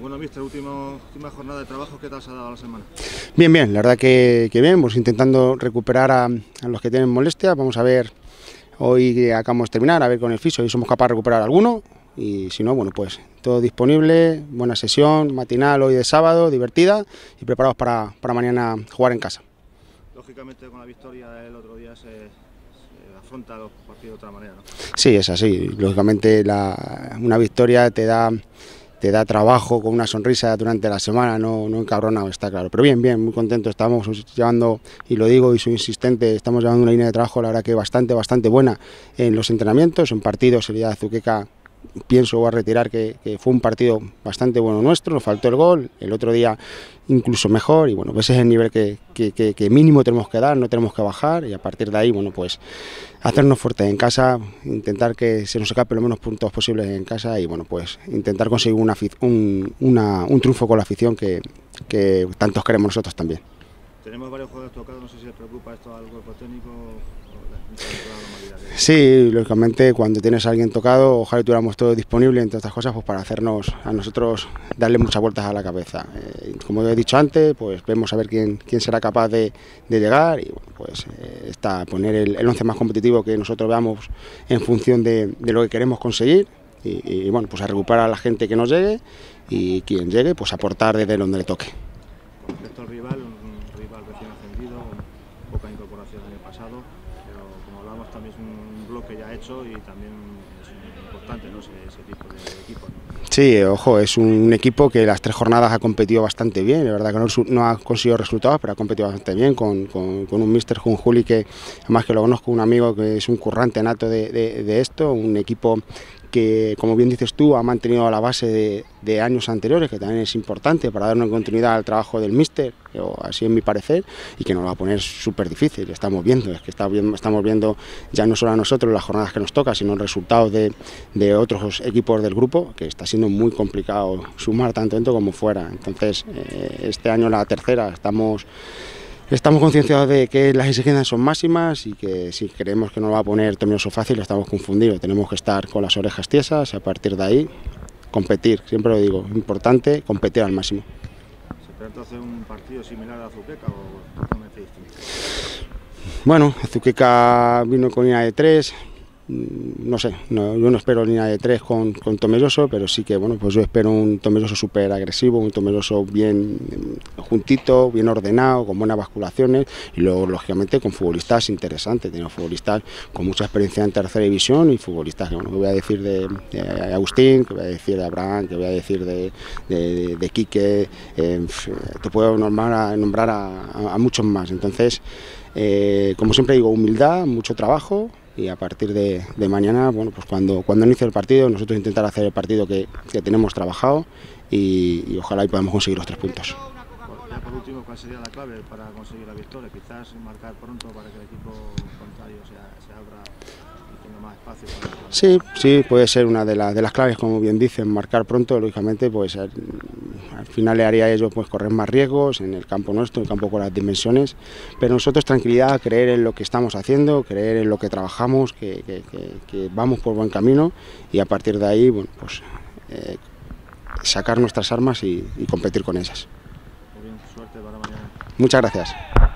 bueno, mister, último, última jornada de trabajo, ¿qué tal se ha dado la semana? Bien, bien, la verdad que, que bien, pues intentando recuperar a, a, los que tienen molestia, vamos a ver, hoy acabamos de terminar, a ver con el fisio, y somos capaces de recuperar alguno, y si no, bueno, pues todo disponible, buena sesión, matinal hoy de sábado, divertida, y preparados para, para mañana jugar en casa. Lógicamente con la victoria del otro día se, se afronta los partidos de otra manera, ¿no? Sí, es así, lógicamente la, una victoria te da te da trabajo con una sonrisa durante la semana, no, no encabronado, está claro. Pero bien, bien, muy contento, estamos llevando, y lo digo y soy insistente, estamos llevando una línea de trabajo, la verdad que bastante, bastante buena en los entrenamientos, en partidos, el día de Azuqueca pienso voy a retirar que, fue un partido bastante bueno nuestro, nos faltó el gol, el otro día incluso mejor y bueno, pues ese es el nivel que, mínimo tenemos que dar, no tenemos que bajar y a partir de ahí, bueno, pues hacernos fuertes en casa, intentar que se nos escape lo menos puntos posibles en casa y bueno, pues intentar conseguir una, un, un triunfo con la afición que tantos queremos nosotros también. Tenemos varios jugadores tocados, no sé si les preocupa esto al cuerpo técnico. Sí, lógicamente cuando tienes a alguien tocado, ojalá tuviéramos todo disponible, entre otras cosas, pues para hacernos a nosotros darle muchas vueltas a la cabeza. Eh, como he dicho antes, pues vemos a ver quién, quién será capaz de, de llegar y pues eh, está poner el, el, once más competitivo que nosotros veamos en función de, de lo que queremos conseguir y, y, bueno, pues a recuperar a la gente que nos llegue y quien llegue, pues aportar desde donde le toque. Con respecto al rival, un rival recién ascendido, poca incorporación el año pero como hablamos también es un bloque ya hecho y también es importante ese, tipo de, equipo. Sí, ojo, es un equipo que las tres jornadas ha competido bastante bien, la verdad que no, ha conseguido resultados, pero ha competido bastante bien con, con, con un Mister Junjuli que además que lo conozco, un amigo que es un currante nato de esto, un equipo que, como bien dices tú, ha mantenido la base de, años anteriores, que también es importante para dar una continuidad al trabajo del míster, o así en mi parecer, y que nos va a poner súper difícil. Estamos viendo, es que estamos viendo ya no solo a nosotros las jornadas que nos toca, sino resultados de, de otros equipos del grupo, que está siendo muy complicado sumar tanto dentro como fuera. Entonces, eh, este año la tercera estamos estamos concienciados de que las exigencias son máximas y que si creemos que nos va a poner temeroso fácil estamos confundidos. Tenemos que estar con las orejas tiesas y a partir de ahí competir, siempre lo digo, importante competir al máximo. ¿Se trata de hacer un partido similar a Azuqueca o una distinto? Bueno, Azuqueca vino con línea de tres, no sé, no, yo no espero línea de tres con, con Tomelloso, pero sí que bueno, pues yo espero un Tomelloso súper agresivo, un Tomelloso bien juntito, bien ordenado, con buenas basculaciones y luego lógicamente con futbolistas interesantes, tengo futbolistas con mucha experiencia en tercera división y futbolistas que bueno, que voy a decir de, Agustín, que voy a decir de Abraham, que voy a decir de, de, Quique, te puedo nombrar, nombrar a, a, a muchos más, entonces eh, como siempre digo, humildad, mucho trabajo y a partir de, de, mañana, bueno, pues cuando, cuando inicie el partido, nosotros intentar hacer el partido que, que tenemos trabajado y, y, ojalá y podamos conseguir los tres puntos. Ya por último, ¿cuál sería la clave para conseguir la victoria? Quizás marcar pronto para que el equipo contrario se, se abra y tenga más espacio. Para... Sí, sí, puede ser una de, la, de, las claves, como bien dicen, marcar pronto, lógicamente, pues al, al final le haría a ellos pues, correr más riesgos en el campo nuestro, en el campo con las dimensiones, pero nosotros tranquilidad, creer en lo que estamos haciendo, creer en lo que trabajamos, que, que, que, que vamos por buen camino y a partir de ahí, bueno, pues eh, sacar nuestras armas y, y competir con ellas. Muy bien, suerte para mañana. Muchas gracias.